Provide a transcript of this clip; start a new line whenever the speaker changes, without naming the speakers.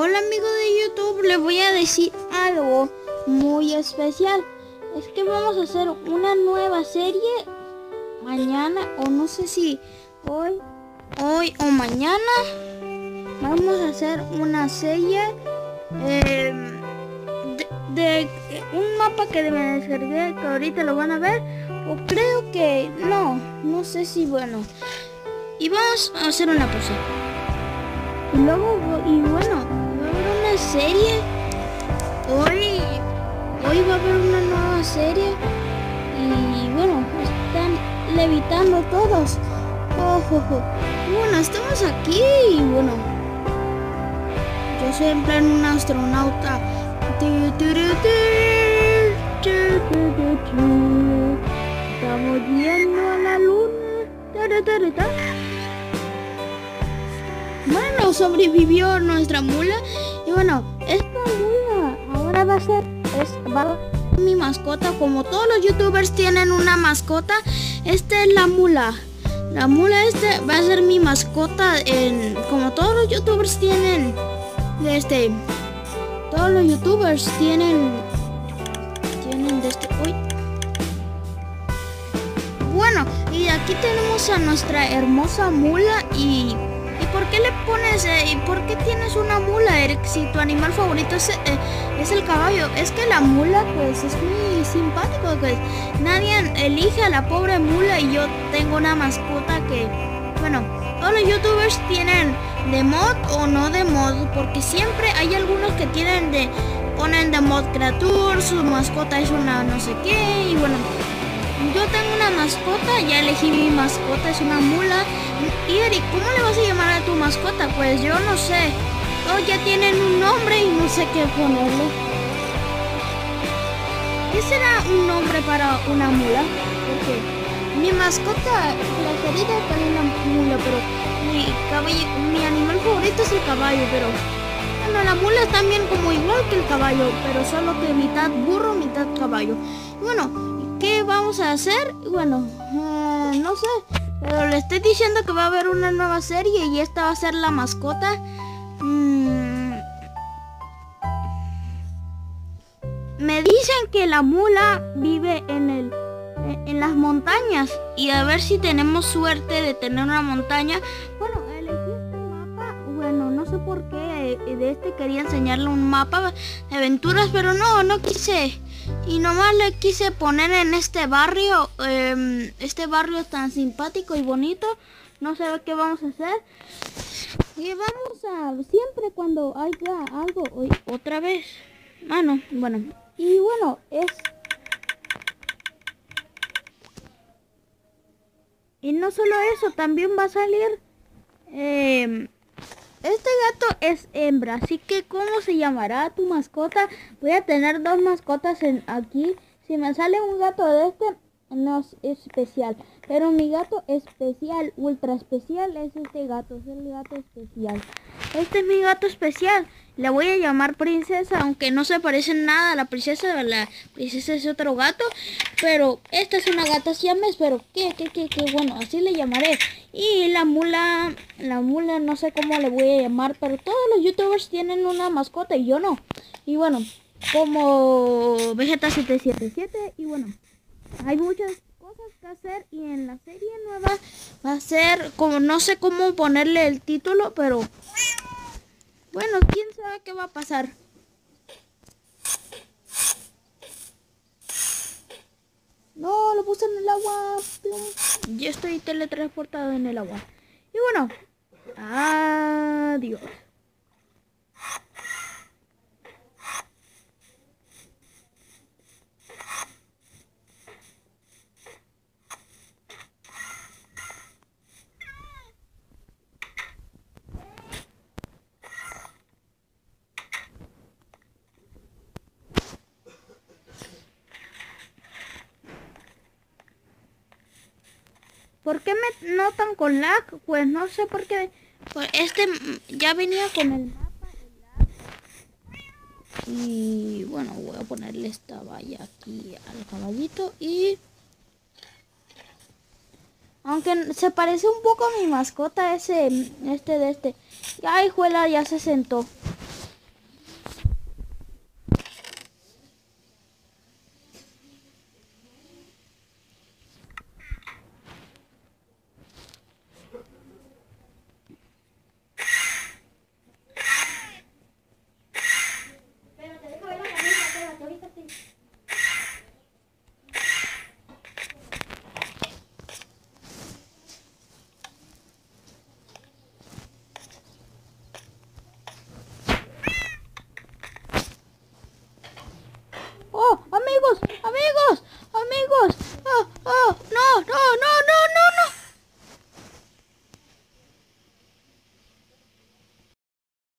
Hola amigos de YouTube, les voy a decir algo muy especial. Es que vamos a hacer una nueva serie mañana o no sé si hoy, hoy o mañana. Vamos a hacer una serie eh, de, un mapa que me descargué que ahorita lo van a ver. O creo que no, no sé si bueno. Y vamos a hacer una pose. Y luego, y bueno, serie. Hoy, hoy va a haber una nueva serie. Y bueno, están levitando todos. Oh. Bueno, estamos aquí y bueno. Yo soy en plan un astronauta. Estamos yendo a la luna. Bueno, sobrevivió nuestra mula. Bueno, esta mula ahora va a ser es, va a mi mascota. Como todos los youtubers tienen una mascota, esta es la mula. La mula este va a ser mi mascota. En, como todos los youtubers tienen este. Todos los youtubers tienen. Tienen de este. Uy. Bueno, y aquí tenemos a nuestra hermosa mula y por qué le pones, eh, y por qué tienes una mula, Eric? Si tu animal favorito es, eh, es, el caballo. Es que la mula, pues, es muy simpático. Pues. Nadie elige a la pobre mula y yo tengo una mascota que, bueno, todos los youtubers tienen de mod o no de mod, porque siempre hay algunos que tienen de, ponen de mod creature, su mascota es una no sé qué, y bueno, yo tengo una mascota, ya elegí mi mascota, es una mula. Y Eric, ¿cómo le vas a llamar a mascota? Pues yo no sé. Todos ya tienen un nombre y no sé qué ponerle. ¿Qué será un nombre para una mula? Porque mi mascota preferida es una mula, pero mi, caballo, mi animal favorito es el caballo, pero... Bueno, la mula es también como igual que el caballo, pero solo que mitad burro, mitad caballo. Bueno, ¿qué vamos a hacer? Bueno, eh, no sé. Pero le estoy diciendo que va a haber una nueva serie y esta va a ser la mascota. Mm. Me dicen que la mula vive en el en las montañas y a ver si tenemos suerte de tener una montaña. Bueno, elegí este mapa. Bueno, no sé por qué de este quería enseñarle un mapa de aventuras, pero no, no quise. Y nomás le quise poner en este barrio, eh, este barrio tan simpático y bonito. No sé qué vamos a hacer. Y vamos a, siempre cuando haya algo, hoy otra vez. Ah, no, bueno. Y bueno, es... Y no solo eso, también va a salir... Eh, este gato es hembra, así que ¿cómo se llamará tu mascota? Voy a tener dos mascotas en aquí. Si me sale un gato de este, no es especial. Pero mi gato especial, ultra especial, es este gato. Es el gato especial. Este es mi gato especial. La voy a llamar princesa, aunque no se parece nada a la princesa. La princesa es otro gato. Pero esta es una gata siames, pero qué, qué, qué, qué, bueno, así le llamaré. Y la mula, la mula no sé cómo le voy a llamar, pero todos los youtubers tienen una mascota y yo no. Y bueno, como Vegeta 777 y bueno, hay muchas cosas que hacer y en la serie nueva va a ser como no sé cómo ponerle el título, pero bueno, quién sabe qué va a pasar. No, lo puse en el agua. Yo estoy teletransportado en el agua. Y bueno, adiós. ¿Por qué me notan con lag? Pues no sé por qué. Pues este ya venía con el mapa. Y bueno, voy a ponerle esta valla aquí al caballito y... Aunque se parece un poco a mi mascota ese, este de este. Ay, juela, ya se sentó.